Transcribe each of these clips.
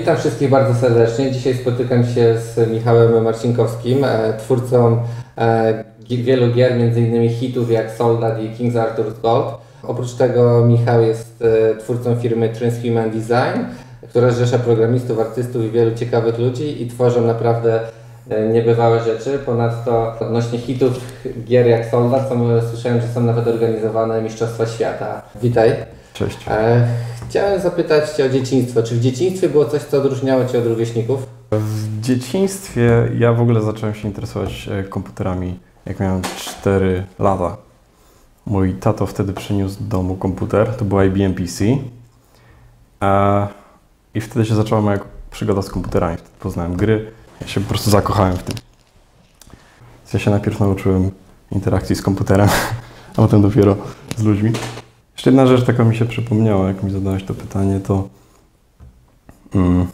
Witam wszystkich bardzo serdecznie. Dzisiaj spotykam się z Michałem Marcinkowskim, e, twórcą e, wielu gier, m.in. hitów jak Soldat i King's Arthur's Gold. Oprócz tego Michał jest e, twórcą firmy Transhuman Design, która zrzesza programistów, artystów i wielu ciekawych ludzi i tworzą naprawdę niebywałe rzeczy. Ponadto odnośnie hitów gier jak Soldat, słyszałem, że są nawet organizowane Mistrzostwa Świata. Witaj. Cześć. Chciałem zapytać Cię o dzieciństwo. Czy w dzieciństwie było coś, co odróżniało Cię od rówieśników? W dzieciństwie ja w ogóle zacząłem się interesować e, komputerami, jak miałem 4 lata. Mój tato wtedy przyniósł do domu komputer, to był IBM PC. I wtedy się zaczęła moja przygoda z komputerami. Wtedy poznałem gry, ja się po prostu zakochałem w tym. Ja się najpierw nauczyłem interakcji z komputerem, a potem dopiero z ludźmi. Jeszcze jedna rzecz taka mi się przypomniała, jak mi zadałeś to pytanie, to mm,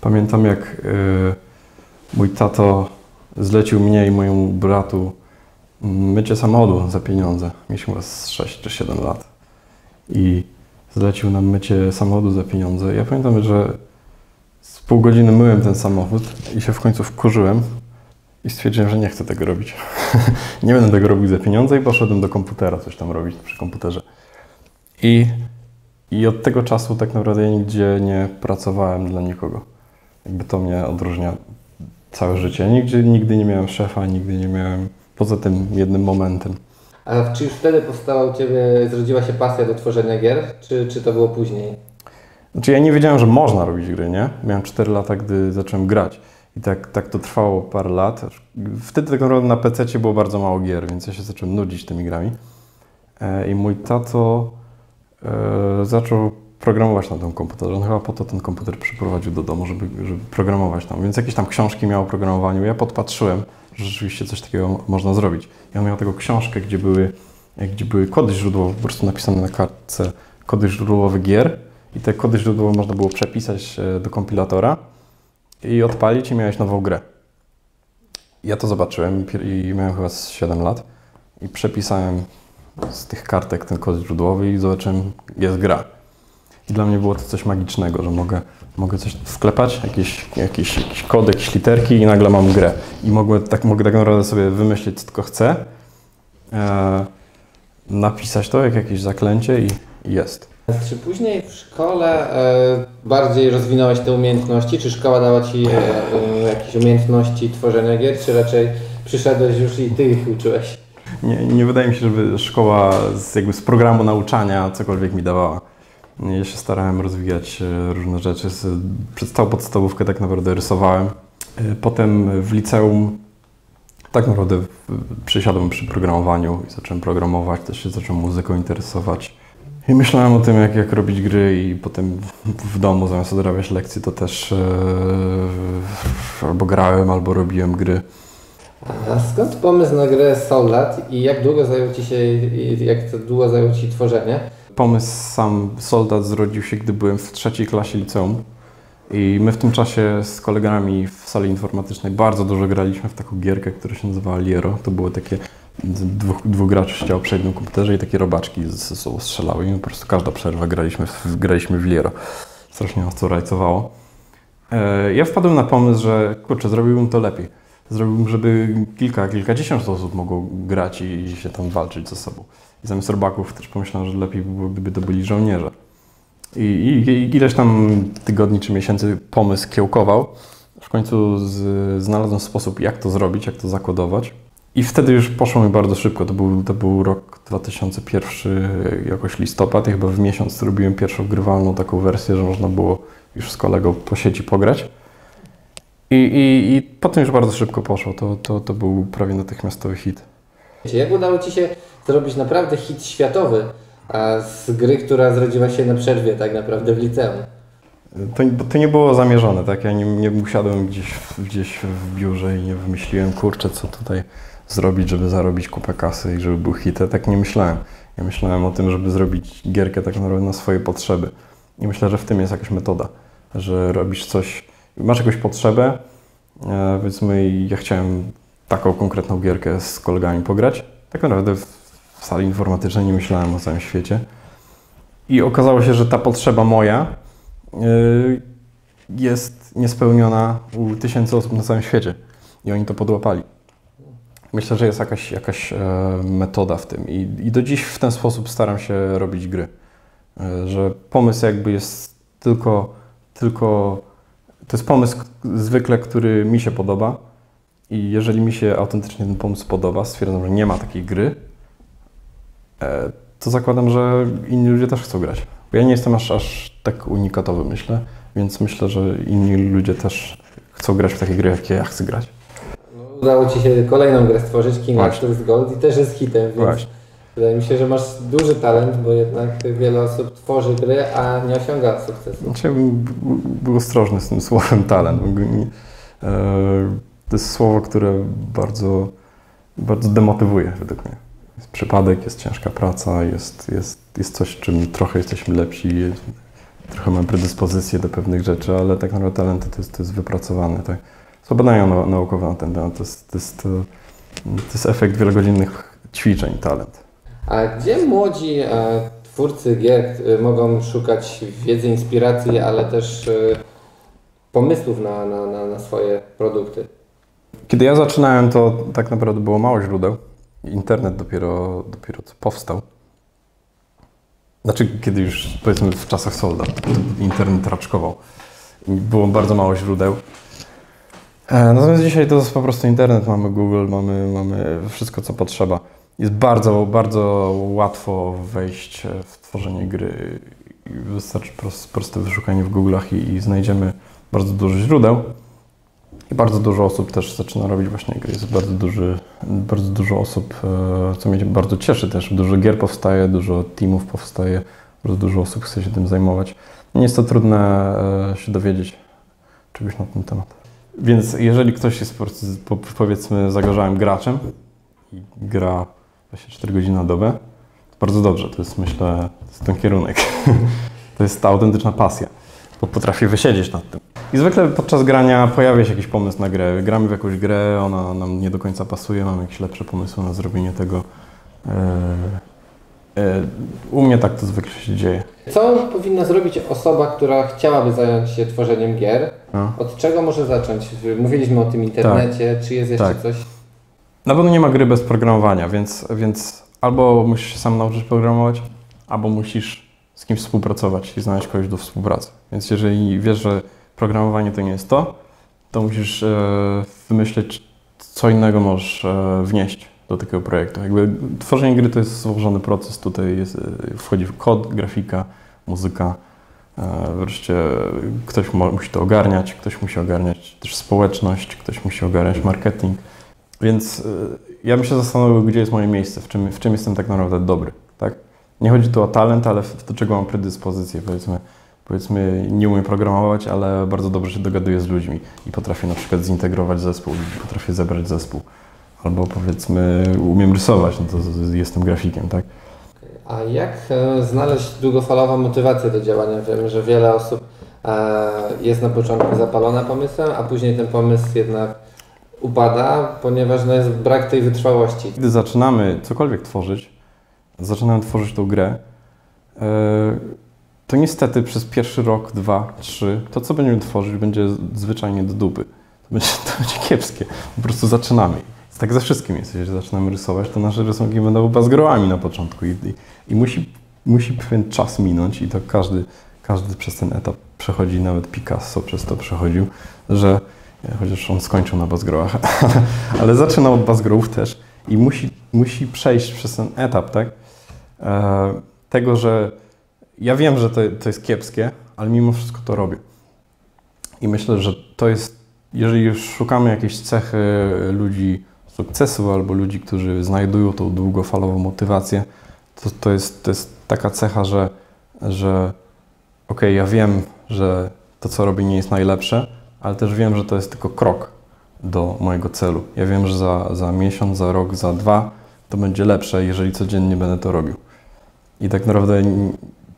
pamiętam jak y, mój tato zlecił mnie i mojemu bratu mycie samochodu za pieniądze. Mieliśmy chyba 6 czy 7 lat. I zlecił nam mycie samochodu za pieniądze. Ja pamiętam, że z pół godziny myłem ten samochód i się w końcu wkurzyłem i stwierdziłem, że nie chcę tego robić. nie będę tego robił za pieniądze i poszedłem do komputera coś tam robić przy komputerze. I, I od tego czasu tak naprawdę nigdzie nie pracowałem dla nikogo. Jakby to mnie odróżnia całe życie. Nigdzie, nigdy nie miałem szefa, nigdy nie miałem, poza tym jednym momentem. A czy już wtedy powstała u Ciebie, zrodziła się pasja do tworzenia gier, czy, czy to było później? Znaczy ja nie wiedziałem, że można robić gry, nie? Miałem 4 lata, gdy zacząłem grać. I tak, tak to trwało parę lat. Wtedy tak naprawdę na PC było bardzo mało gier, więc ja się zacząłem nudzić tymi grami. E, I mój tato zaczął programować na tym komputerze. On chyba po to ten komputer przyprowadził do domu, żeby, żeby programować tam. Więc jakieś tam książki miał o programowaniu. Ja podpatrzyłem, że rzeczywiście coś takiego można zrobić. I on miał taką książkę, gdzie były, gdzie były kody źródłowe, po prostu napisane na kartce kody źródłowe gier. I te kody źródłowe można było przepisać e, do kompilatora i odpalić i miałeś nową grę. Ja to zobaczyłem i miałem chyba 7 lat i przepisałem z tych kartek ten kod źródłowy i zobaczyłem, jest gra. I dla mnie było to coś magicznego, że mogę, mogę coś wklepać, jakieś, jakieś, jakieś kody, jakieś literki i nagle mam grę. I mogę tak, mogę tak naprawdę sobie wymyślić, co tylko chcę, e, napisać to jak jakieś zaklęcie i, i jest. Czy później w szkole e, bardziej rozwinąłeś te umiejętności? Czy szkoła dała Ci e, e, jakieś umiejętności tworzenia gier, czy raczej przyszedłeś już i Ty ich uczyłeś? Nie, nie wydaje mi się, żeby szkoła z, jakby z programu nauczania cokolwiek mi dawała. Ja się starałem rozwijać e, różne rzeczy. Przez całą podstawówkę tak naprawdę rysowałem. E, potem w liceum tak naprawdę przysiadłem przy programowaniu i zacząłem programować, też się zacząłem muzyką interesować. I myślałem o tym, jak, jak robić gry i potem w domu zamiast odrabiać lekcje, to też e, albo grałem, albo robiłem gry. A skąd pomysł na grę Soldat i jak długo zajął Ci się, jak długo zajęło Ci tworzenie? Pomysł sam Soldat zrodził się, gdy byłem w trzeciej klasie liceum. I my w tym czasie z kolegami w sali informatycznej bardzo dużo graliśmy w taką gierkę, która się nazywała Liero. To były takie dwóch, dwóch graczy siedziało przy jednym komputerze i takie robaczki ze sobą strzelały i po prostu każda przerwa graliśmy w, graliśmy w Liero. Strasznie nas to rajcowało. E, ja wpadłem na pomysł, że kurczę, zrobiłbym to lepiej. Zrobiłbym, żeby kilka, kilkadziesiąt osób mogło grać i, się tam walczyć ze sobą. I zamiast robaków też pomyślałem, że lepiej by było, gdyby to byli żołnierze. I, i, i ileś tam tygodni czy miesięcy pomysł kiełkował. W końcu z, znalazłem sposób, jak to zrobić, jak to zakodować. I wtedy już poszło mi bardzo szybko. To był, to był rok 2001, jakoś listopad. I chyba w miesiąc zrobiłem pierwszą grywalną taką wersję, że można było już z kolegą po sieci pograć. I, i, i potem już bardzo szybko poszło. To, to, to był prawie natychmiastowy hit. Jak udało Ci się zrobić naprawdę hit światowy a z gry, która zrodziła się na przerwie tak naprawdę w liceum? To, to nie było zamierzone, tak? Ja nie, nie usiadłem gdzieś, gdzieś w biurze i nie wymyśliłem, kurczę, co tutaj zrobić, żeby zarobić kupę kasy i żeby był hit. Ja tak nie myślałem. Ja myślałem o tym, żeby zrobić gierkę tak naprawdę na swoje potrzeby. I myślę, że w tym jest jakaś metoda, że robisz coś, masz jakąś potrzebę, e, powiedzmy, ja chciałem taką konkretną gierkę z kolegami pograć. Tak naprawdę w sali informatycznej nie myślałem o całym świecie. I okazało się, że ta potrzeba moja yy, jest niespełniona u tysięcy osób na całym świecie i oni to podłapali. Myślę, że jest jakaś, jakaś e, metoda w tym I, i do dziś w ten sposób staram się robić gry. E, że pomysł jakby jest tylko, tylko to jest pomysł zwykle, który mi się podoba i jeżeli mi się autentycznie ten pomysł podoba, stwierdzam, że nie ma takiej gry, e, to zakładam, że inni ludzie też chcą grać. Bo ja nie jestem aż, aż tak unikatowy, myślę, więc myślę, że inni ludzie też chcą grać w takie gry, jakie ja chcę grać. No, udało Ci się kolejną grę stworzyć, King. Arthur's Gold i też jest hitem, więc Właśnie. Wydaje mi się, że masz duży talent, bo jednak wiele osób tworzy gry, a nie osiąga sukcesu. Chciałbym b- był ostrożny z tym słowem talent. e, To jest słowo, które bardzo, bardzo demotywuje według mnie. Jest przypadek, jest ciężka praca, jest, jest, jest coś, czym trochę jesteśmy lepsi, jest, trochę mamy predyspozycje do pewnych rzeczy, ale tak naprawdę talenty to jest, to jest wypracowane. Tak. Są badania nau- naukowe na ten temat. To jest, to, jest, e, to jest efekt wielogodzinnych ćwiczeń, talent. A gdzie młodzi e, twórcy gier e, mogą szukać wiedzy, inspiracji, ale też e, pomysłów na, na, na, na swoje produkty? Kiedy ja zaczynałem, to tak naprawdę było mało źródeł. Internet dopiero, dopiero co powstał. Znaczy, kiedy już powiedzmy w czasach Solda, internet raczkował. Było bardzo mało źródeł. Natomiast dzisiaj to jest po prostu internet, mamy Google, mamy, mamy wszystko, co potrzeba. Jest bardzo, bardzo łatwo wejść w tworzenie gry. Wystarczy pros- proste wyszukanie w Google'ach i, i znajdziemy bardzo dużo źródeł. I bardzo dużo osób też zaczyna robić właśnie gry. Jest bardzo, duży, bardzo dużo osób, e, co mnie bardzo cieszy też. Dużo gier powstaje, dużo teamów powstaje, bardzo dużo osób chce się tym zajmować. Nie jest to trudne e, się dowiedzieć czegoś na ten temat. Więc jeżeli ktoś jest powiedzmy zagorzałym graczem i gra 24 godziny na dobę, bardzo dobrze. To jest myślę, to jest ten kierunek. to jest ta autentyczna pasja, bo potrafię wysiedzieć nad tym. I zwykle podczas grania pojawia się jakiś pomysł na grę. Gramy w jakąś grę, ona nam nie do końca pasuje, mamy jakieś lepsze pomysły na zrobienie tego. E, e, u mnie tak to zwykle się dzieje. Co powinna zrobić osoba, która chciałaby zająć się tworzeniem gier? No. Od czego może zacząć? Mówiliśmy o tym internecie, czy jest jeszcze Tak. coś? Na pewno nie ma gry bez programowania, więc, więc albo musisz się sam nauczyć programować, albo musisz z kimś współpracować i znaleźć kogoś do współpracy. Więc jeżeli wiesz, że programowanie to nie jest to, to musisz e, wymyśleć, co innego możesz e, wnieść do takiego projektu. Jakby tworzenie gry to jest złożony proces. Tutaj jest, e, wchodzi w kod, grafika, muzyka. E, wreszcie ktoś musi to ogarniać, ktoś musi ogarniać też społeczność, ktoś musi ogarniać marketing. Więc y, ja bym się zastanowił, gdzie jest moje miejsce, w czym, w czym jestem tak naprawdę dobry, tak? Nie chodzi tu o talent, ale w- do czego mam predyspozycję, powiedzmy. Powiedzmy, nie umiem programować, ale bardzo dobrze się dogaduję z ludźmi i potrafię na przykład zintegrować zespół, potrafię zebrać zespół. Albo powiedzmy, umiem rysować, no to jestem grafikiem, tak? A jak e, znaleźć długofalową motywację do działania? Wiemy, że wiele osób e, jest na początku zapalona pomysłem, a później ten pomysł jednak upada, ponieważ no, jest brak tej wytrwałości. Kiedy zaczynamy cokolwiek tworzyć, zaczynamy tworzyć tą grę, e, to niestety przez pierwszy rok, dwa, trzy, to co będziemy tworzyć będzie zwyczajnie do dupy. To będzie, to będzie kiepskie. Po prostu zaczynamy. Tak ze wszystkim jest. Zaczynamy rysować, to nasze rysunki będą bazgrołami na początku i, i, i musi, musi pewien czas minąć i to każdy, każdy przez ten etap przechodzi, nawet Picasso przez to przechodził, że chociaż on skończył na bazgrołach, ale, zaczynał od bazgrołów też i musi, musi przejść przez ten etap, tak? E, tego, że ja wiem, że to, to jest kiepskie, ale mimo wszystko to robię. I myślę, że to jest, jeżeli już szukamy jakiejś cechy ludzi sukcesu albo ludzi, którzy znajdują tą długofalową motywację, to, to, jest, to jest taka cecha, że, że okej, ja wiem, że to, co robię, nie jest najlepsze, ale też wiem, że to jest tylko krok do mojego celu. Ja wiem, że za, za miesiąc, za rok, za dwa to będzie lepsze, jeżeli codziennie będę to robił. I tak naprawdę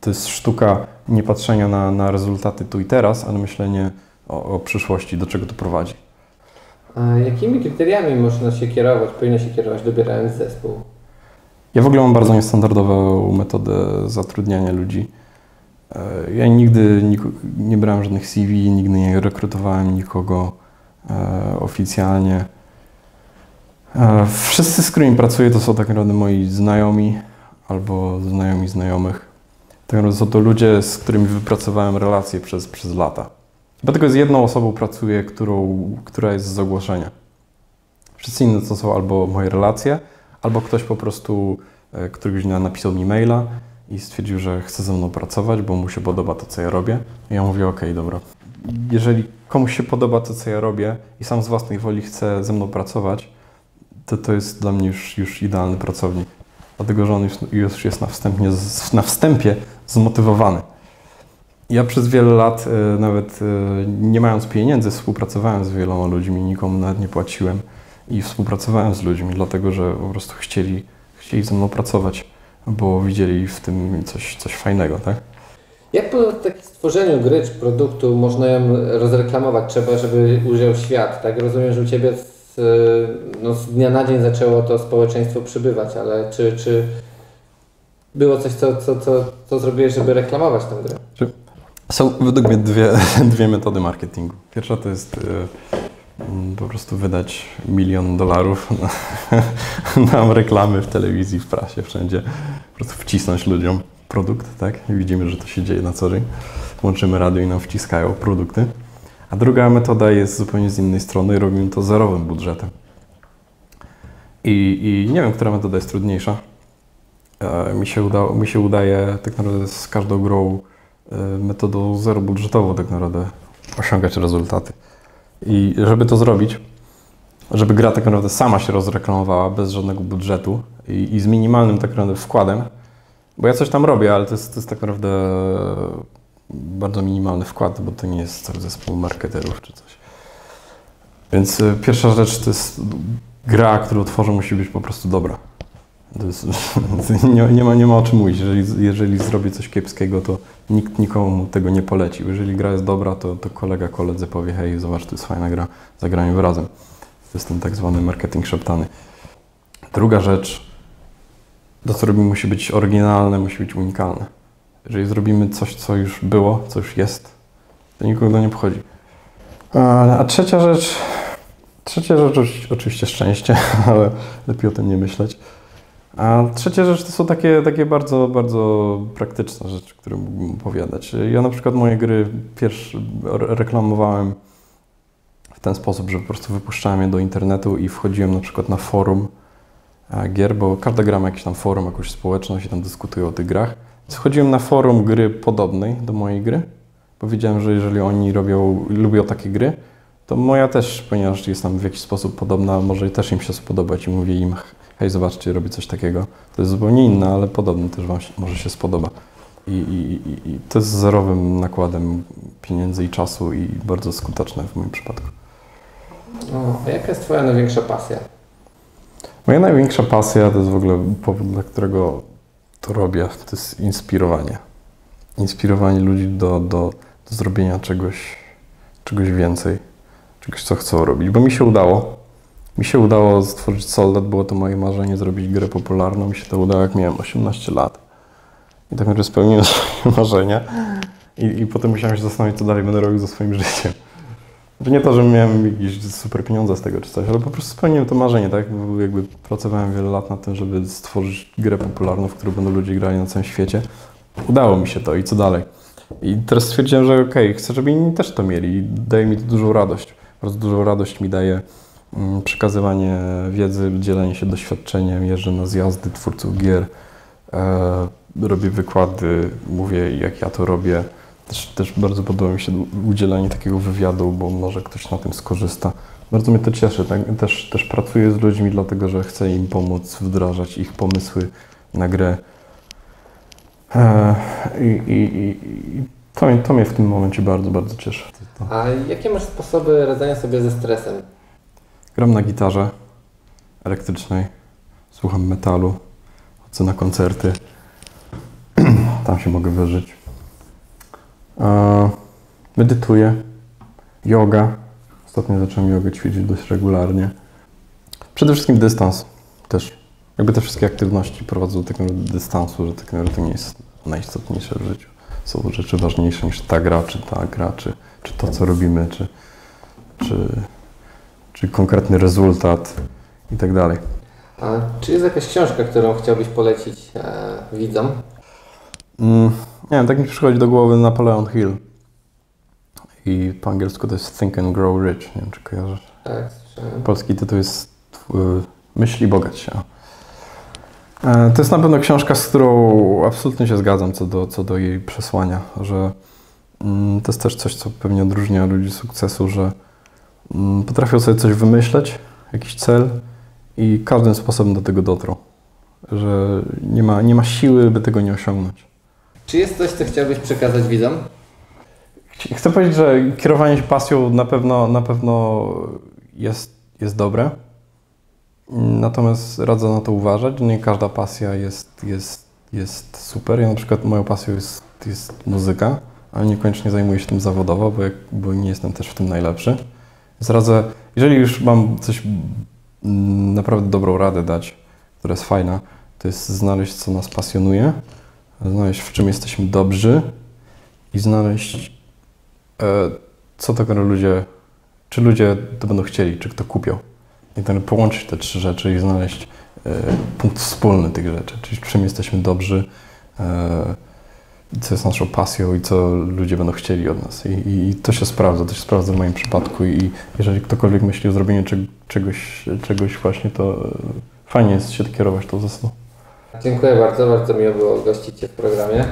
to jest sztuka nie patrzenia na, na rezultaty tu i teraz, ale myślenie o, o przyszłości, do czego to prowadzi. A jakimi kryteriami można się kierować, powinno się kierować dobierając zespół? Ja w ogóle mam bardzo niestandardową metodę zatrudniania ludzi. E, ja nigdy nie brałem żadnych CV, nigdy nie rekrutowałem nikogo e, oficjalnie. E, wszyscy, z którymi pracuję, to są tak naprawdę moi znajomi albo znajomi znajomych. Tak naprawdę są to ludzie, z którymi wypracowałem relacje przez, przez lata. Chyba tylko z jedną osobą pracuję, którą, która jest z ogłoszenia. Wszyscy inni to są albo moje relacje, albo ktoś po prostu któregoś napisał mi maila i stwierdził, że chce ze mną pracować, bo mu się podoba to, co ja robię. I ja mówię, okej, okay, dobra. Jeżeli komuś się podoba to, co ja robię i sam z własnej woli chce ze mną pracować, to to jest dla mnie już, już idealny pracownik. Dlatego, że on już, już jest na, wstępie, na wstępie zmotywowany. Ja przez wiele lat, e, nawet e, nie mając pieniędzy, współpracowałem z wieloma ludźmi, nikomu nawet nie płaciłem i współpracowałem z ludźmi, dlatego że po prostu chcieli, chcieli ze mną pracować bo widzieli w tym coś, coś fajnego, tak? Jak po takim stworzeniu gry czy produktu można ją rozreklamować? Trzeba, żeby ujrzał świat, tak? Rozumiem, że u Ciebie z, no, z dnia na dzień zaczęło to społeczeństwo przybywać, ale czy, czy było coś, co, co, co, co zrobiłeś, żeby reklamować tę grę? Są według mnie dwie, dwie metody marketingu. Pierwsza to jest Mm, po prostu wydać milion dolarów na, na reklamy w telewizji, w prasie, wszędzie. Po prostu wcisnąć ludziom produkt, tak? Widzimy, że to się dzieje na co dzień. Włączymy radio i nam wciskają produkty. A druga metoda jest zupełnie z innej strony. Robimy to zerowym budżetem. I, I, nie wiem, która metoda jest trudniejsza. E, mi, się mi się udaje tak naprawdę z każdą grą e, metodą zero budżetową tak naprawdę osiągać rezultaty. I żeby to zrobić, żeby gra tak naprawdę sama się rozreklamowała bez żadnego budżetu i, i z minimalnym tak naprawdę wkładem, bo ja coś tam robię, ale to jest, to jest tak naprawdę bardzo minimalny wkład, bo to nie jest cały zespół marketerów czy coś. Więc y, pierwsza rzecz to jest gra, którą tworzę, musi być po prostu dobra. Jest, nie, nie, ma, nie ma o czym mówić. Jeżeli, jeżeli zrobię coś kiepskiego, to nikt nikomu tego nie poleci. Jeżeli gra jest dobra, to, to kolega koledze powie, hej, zobacz, to jest fajna gra, zagrajmy razem. To jest ten tak zwany marketing szeptany. Druga rzecz, to co robimy musi być oryginalne, musi być unikalne. Jeżeli zrobimy coś, co już było, co już jest, to nikogo nie pochodzi. A, a trzecia rzecz, trzecia rzecz oczywiście szczęście, ale lepiej o tym nie myśleć. A trzecia rzecz to są takie, takie bardzo, bardzo praktyczne rzeczy, które mógłbym opowiadać. Ja na przykład moje gry pierwsze reklamowałem w ten sposób, że po prostu wypuszczałem je do internetu i wchodziłem na przykład na forum e, gier, bo każda gra ma jakieś tam forum, jakąś społeczność i tam dyskutują o tych grach. Wchodziłem na forum gry podobnej do mojej gry, bo wiedziałem, że jeżeli oni robią, lubią takie gry, to moja też, ponieważ jest tam w jakiś sposób podobna, może też im się spodobać i mówię im, hej, zobaczcie, robi coś takiego. To jest zupełnie inne, ale podobne też Wam się, może się spodoba. I, i, I, to jest zerowym nakładem pieniędzy i czasu i bardzo skuteczne w moim przypadku. A jaka jest Twoja największa pasja? Moja największa pasja to jest w ogóle powód, dla którego to robię, to jest inspirowanie. Inspirowanie ludzi do, do, do zrobienia czegoś, czegoś więcej, czegoś, co chcą robić. Bo mi się udało, mi się udało stworzyć Soldat, było to moje marzenie, zrobić grę popularną. Mi się to udało, jak miałem 18 lat. I tak naprawdę spełniłem swoje marzenia. I, I potem musiałem się zastanowić, co dalej będę robił ze swoim życiem. Nie to, że miałem jakieś super pieniądze z tego czy coś, ale po prostu spełniłem to marzenie, tak? Jakby pracowałem wiele lat nad tym, żeby stworzyć grę popularną, w którą będą ludzie grali na całym świecie. Udało mi się to i co dalej? I teraz stwierdziłem, że okej, okay, chcę, żeby inni też to mieli i daje mi to dużą radość. Bardzo dużą radość mi daje przekazywanie wiedzy, dzielenie się doświadczeniem, jeżdżę na zjazdy twórców gier, e, robię wykłady, mówię jak ja to robię. Też, też bardzo podoba mi się udzielanie takiego wywiadu, bo może ktoś na tym skorzysta. Bardzo mnie to cieszy. Tak? Też, też pracuję z ludźmi, dlatego że chcę im pomóc wdrażać ich pomysły na grę. E, I, i, i to, to mnie w tym momencie bardzo, bardzo cieszy. A jakie masz sposoby radzenia sobie ze stresem? Gram na gitarze elektrycznej, słucham metalu, chodzę na koncerty. Tam się mogę wyżyć. Medytuję, yoga. Ostatnio zacząłem jogę ćwiczyć dość regularnie. Przede wszystkim dystans też. Jakby te wszystkie aktywności prowadzą do takiego dystansu, że tak naprawdę to nie jest najistotniejsze w życiu. są rzeczy ważniejsze niż ta gra, czy ta gra, czy, czy to, co robimy, czy, czy, czy konkretny rezultat i tak dalej. A czy jest jakaś książka, którą chciałbyś polecić e, widzom? Mm, nie wiem, tak mi przychodzi do głowy Napoleon Hill. I po angielsku to jest Think and Grow Rich. Nie wiem, czy kojarzysz. Tak, słyszałem. Polski tytuł jest y, Myśli bogać się. E, To jest na pewno książka, z którą absolutnie się zgadzam co do, co do jej przesłania, że mm, to jest też coś, co pewnie odróżnia ludzi sukcesu, że potrafią sobie coś wymyśleć, jakiś cel i każdym sposobem do tego dotrą. Że nie ma, nie ma siły, by tego nie osiągnąć. Czy jest coś, co chciałbyś przekazać widzom? Chcę powiedzieć, że kierowanie się pasją na pewno, na pewno jest, jest dobre. Natomiast radzę na to uważać. Nie każda pasja jest, jest, jest super. Ja na przykład moją pasją jest, jest muzyka, ale niekoniecznie zajmuję się tym zawodowo, bo, jak, bo nie jestem też w tym najlepszy. Więc radzę, jeżeli już mam coś mm, naprawdę dobrą radę dać, która jest fajna, to jest znaleźć, co nas pasjonuje, znaleźć, w czym jesteśmy dobrzy i znaleźć e, co tak ludzie, czy ludzie to będą chcieli, czy kto kupią. I tak połączyć te trzy rzeczy i znaleźć e, punkt wspólny tych rzeczy, czyli w czym jesteśmy dobrzy, e, co jest naszą pasją i co ludzie będą chcieli od nas. I, i, to się sprawdza, to się sprawdza w moim przypadku i jeżeli ktokolwiek myśli o zrobieniu czeg- czegoś, czegoś właśnie, to e, fajnie jest się kierować tą zasadą. Dziękuję bardzo, bardzo miło było gościć Cię w programie.